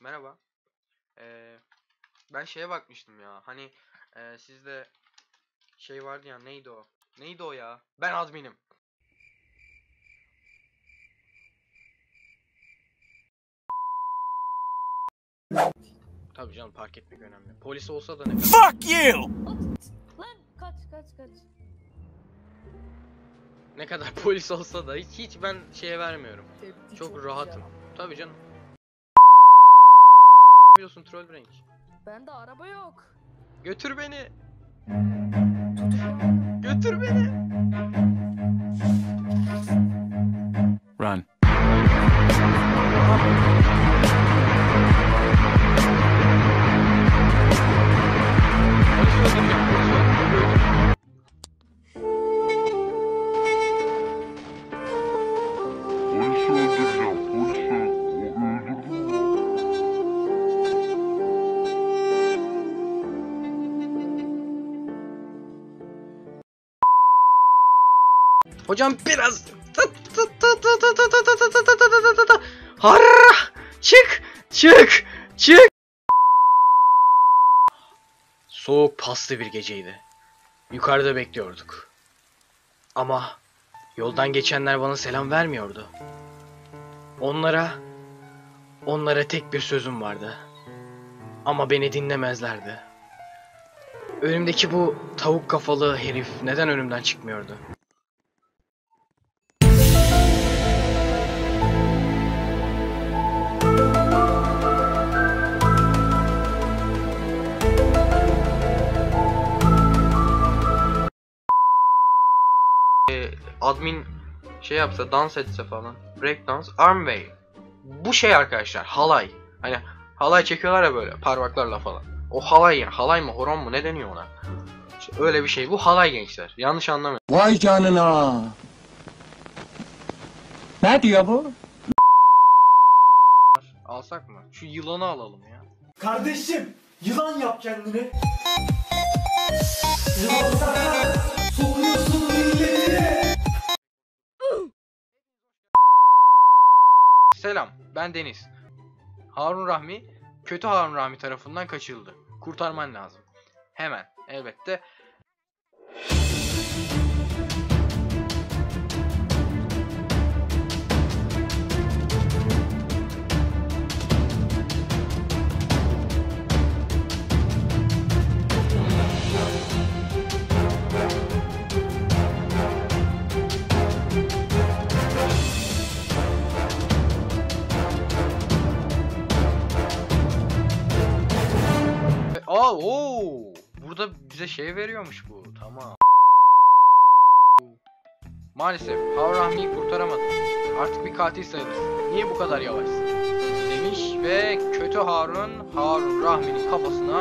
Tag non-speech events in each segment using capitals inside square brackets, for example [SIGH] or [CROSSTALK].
Merhaba. Ee, ben şeye bakmıştım ya. Hani e, sizde şey vardı ya neydi o? Neydi o ya? Ben adminim. Tabii canım park etmek önemli. Polis olsa da ne kadar. Fuck you! Lan kaç kaç kaç. Ne kadar polis olsa da hiç, hiç ben şeye vermiyorum. Tepki Çok, rahatım. Tabii canım. Biliyorsun troll range. Bende araba yok. Götür beni. Götür beni. Run. Hocam biraz Harra çık çık çık Soğuk paslı bir geceydi. Yukarıda bekliyorduk. Ama yoldan geçenler bana selam vermiyordu. Onlara onlara tek bir sözüm vardı. Ama beni dinlemezlerdi. Önümdeki bu tavuk kafalı herif neden önümden çıkmıyordu? Admin şey yapsa dans etse falan break dance arm wave bu şey arkadaşlar halay hani halay çekiyorlar ya böyle parmaklarla falan o halay ya halay mı horon mu ne deniyor ona İşte öyle bir şey bu halay gençler yanlış anlamayın Vay canına. Ne diyor bu? alsak mı şu yılanı alalım ya Kardeşim yılan yap kendini. Yılan soruyorsun milleti. Selam ben Deniz. Harun Rahmi kötü Harun Rahmi tarafından kaçırıldı. Kurtarman lazım. Hemen elbette Aa. Burada bize şey veriyormuş bu. Tamam. Maalesef Harun Rahmi'yi kurtaramadım. Artık bir katil sayılırsın. Niye bu kadar yavaşsın? Demiş ve kötü Harun Harun Rahmi'nin kafasına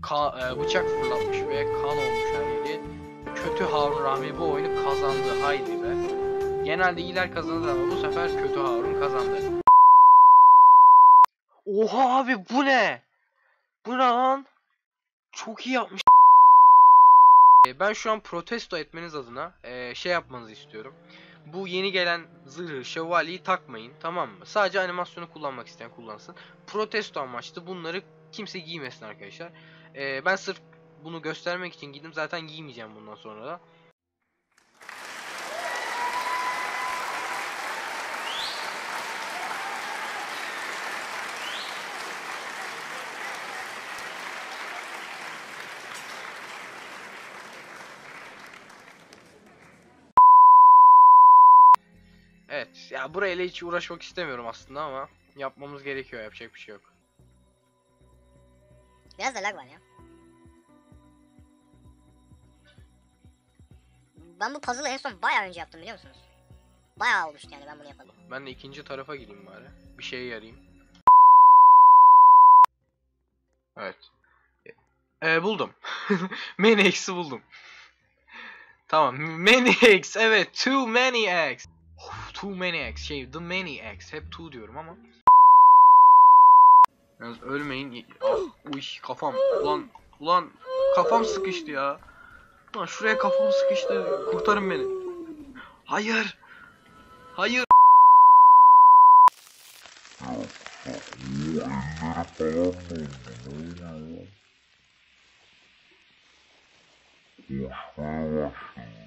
ka- e, bıçak fırlatmış ve kan olmuş her yeri. Kötü Harun Rahmi bu oyunu kazandı. Haydi be. Genelde iyiler kazanır ama bu sefer kötü Harun kazandı. Oha abi bu ne? Bu ne lan? Çok iyi yapmış. E, Ben şu an protesto etmeniz adına e, şey yapmanızı istiyorum. Bu yeni gelen zırhı, şövalyeyi takmayın tamam mı? Sadece animasyonu kullanmak isteyen kullansın. Protesto amaçlı bunları kimse giymesin arkadaşlar. E, ben sırf bunu göstermek için giydim. Zaten giymeyeceğim bundan sonra da. Ya burayla hiç uğraşmak istemiyorum aslında ama yapmamız gerekiyor. Yapacak bir şey yok. Biraz da lag var ya. Ben bu puzzle'ı en son bayağı önce yaptım biliyor musunuz? Bayağı olmuştu yani ben bunu yapalı. Ben de ikinci tarafa gideyim bari. Bir şeye yarayayım. Evet. E, buldum. [LAUGHS] Many buldum. tamam. Many eggs. Evet. Too many eggs. Too many eggs. Şey, the many eggs. Hep too diyorum ama. Yalnız ölmeyin. Ah, uy kafam. Ulan, ulan kafam sıkıştı ya. Ulan şuraya kafam sıkıştı. Kurtarın beni. Hayır. Hayır. elleri